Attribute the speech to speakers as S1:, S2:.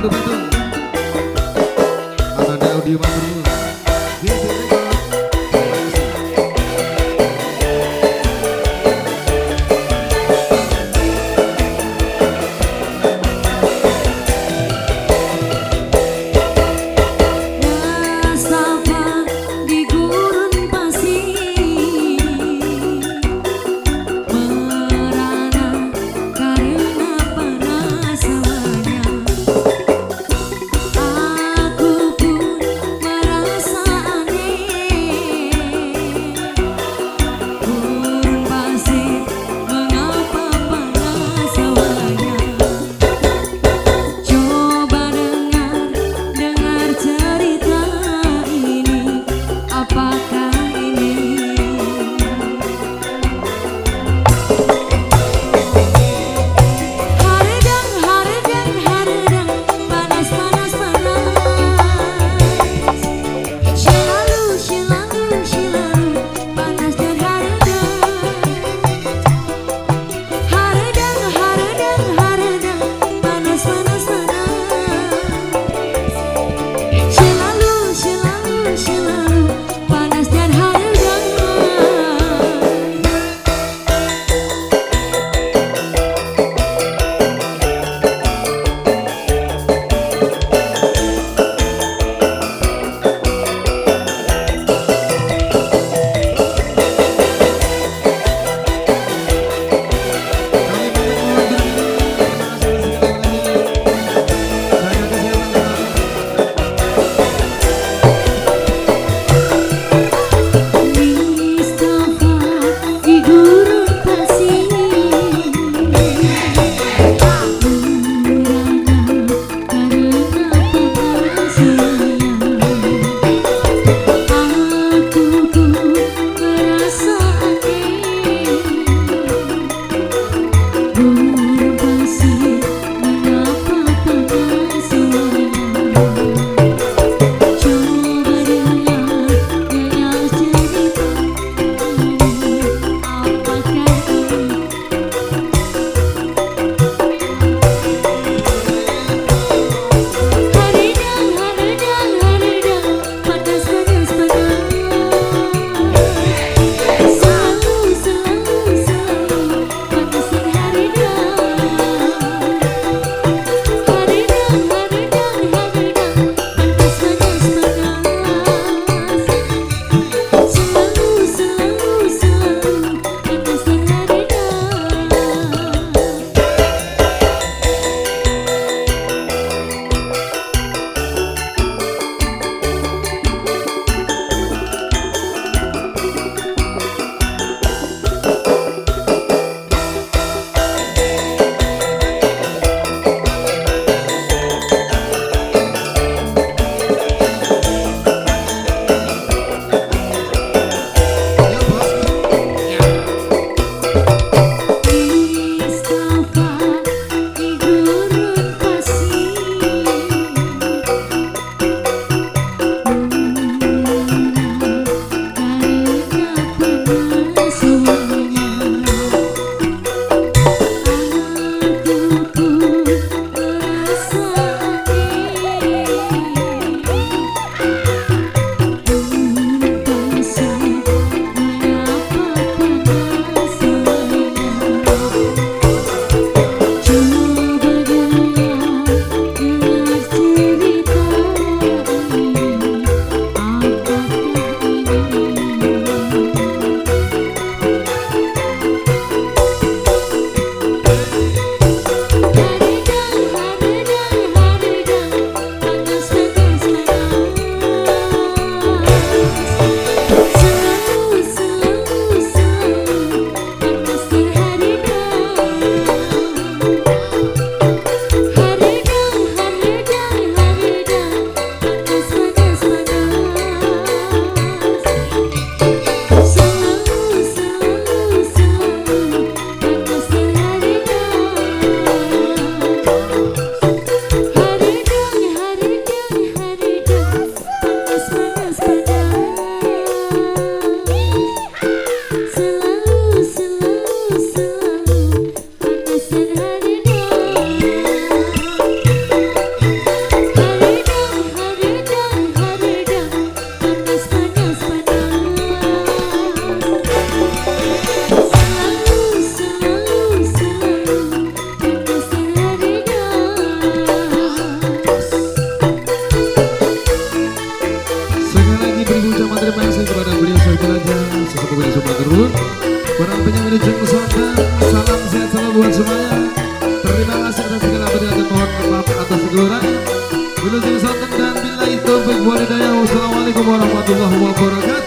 S1: Bandung Bandung atau ada di Bandung buat semuanya Terima kasih atas segala berkat dan mohon maaf atas kekurangan Bila sini santan dan bila itu Baik walidaya Wassalamualaikum warahmatullahi wabarakatuh.